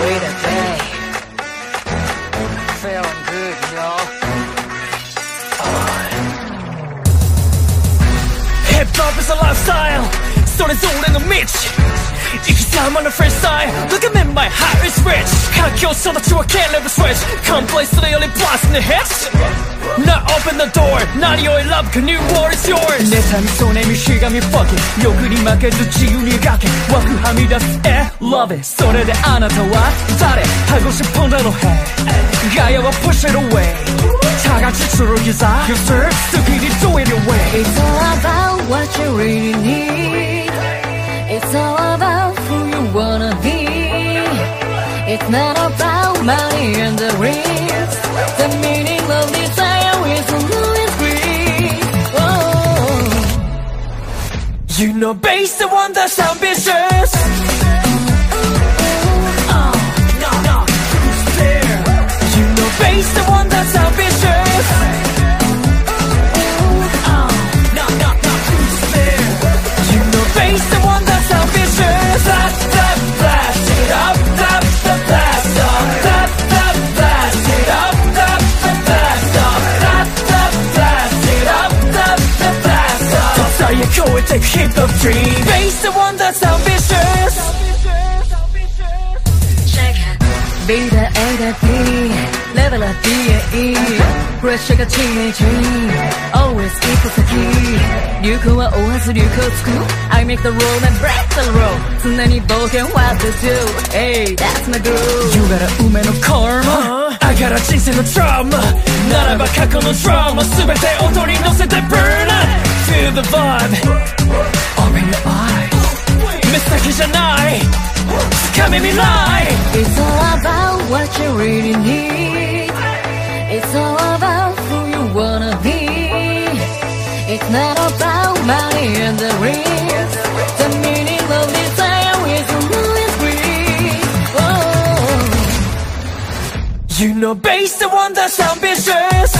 Wait a day. Feeling good, y'all. Hip hop is a lifestyle. Stone is old in the mix. If you time on the fresh side, look at me, my heart is rich. Can't kill so that you can't live switch. switch. Come play, to the only blast in the hits. Not open the door. 난 your love 그 new world is yours. 내 삶이 손해미 실감이 fucking. 요구니 맞게도 지운이 가게 와그함이 that's it love it. you 아나타와 잘해. 하고 싶은 대로 해. 가야와 push it away. 차같이 줄을 기사. You serve 스킬이 do it your way. It's all about what you really need. It's all about who you wanna be. It's not about money and the ring You know based on one that's ambitious dream Face the one that's ambitious Be the A to B, level up D A E. and E Fresh like a teenage dream, always equals the key. 流行は追わず流行作る I make the road and break the road 常に冒険 what to do. Hey, that's my groove. You got a 運命の karma、huh? I got a 人生の trauma. ならば過去の drama 全て音に乗せて burn up. Feel the vibe in the eye Mistake is an eye Scamming me lie It's all about what you really need. It's all about who you wanna be. It's not about money and the rings. The meaning of desire is a movie screen oh. You know based on the ambitious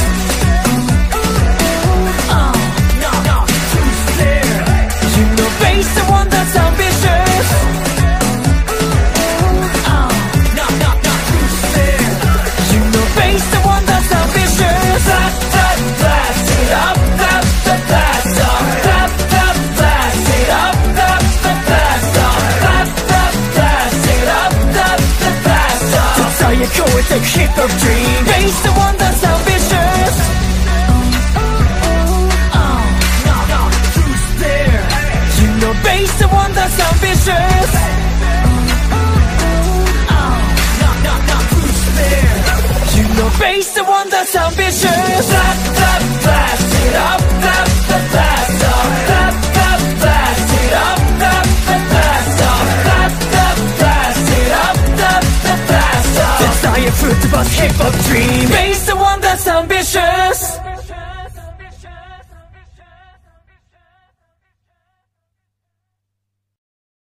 Based on one that's ambitious Oh. You know based on one that's ambitious oh, there? You know based on one that's ambitious Desire fruit of us hip hop dream. Based on one that's ambitious